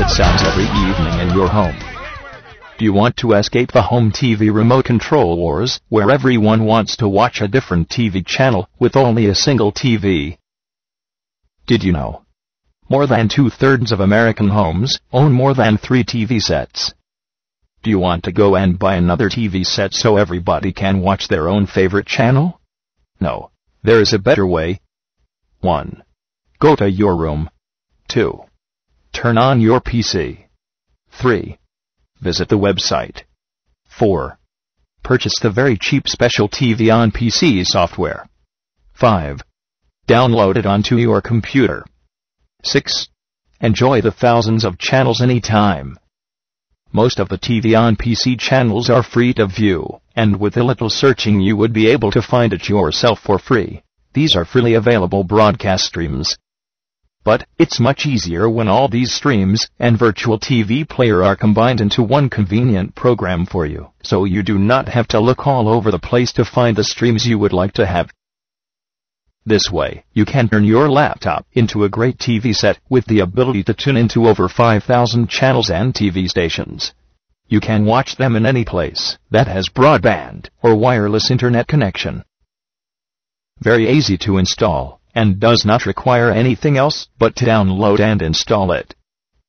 it sounds every evening in your home. Do you want to escape the home TV remote control wars, where everyone wants to watch a different TV channel with only a single TV? Did you know? More than two-thirds of American homes own more than three TV sets. Do you want to go and buy another TV set so everybody can watch their own favorite channel? No. There is a better way. 1. Go to your room. 2. Turn on your PC. 3. Visit the website. 4. Purchase the very cheap special TV on PC software. 5. Download it onto your computer. 6. Enjoy the thousands of channels anytime. Most of the TV on PC channels are free to view, and with a little searching you would be able to find it yourself for free. These are freely available broadcast streams. But, it's much easier when all these streams and virtual TV player are combined into one convenient program for you, so you do not have to look all over the place to find the streams you would like to have. This way, you can turn your laptop into a great TV set with the ability to tune into over 5,000 channels and TV stations. You can watch them in any place that has broadband or wireless internet connection. Very easy to install and does not require anything else but to download and install it.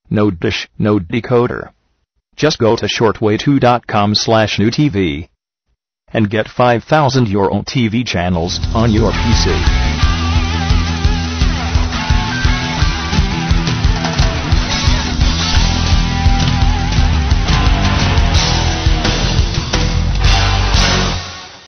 No dish, no decoder. Just go to ShortWayTo.com slash new TV and get 5,000 your own TV channels on your PC.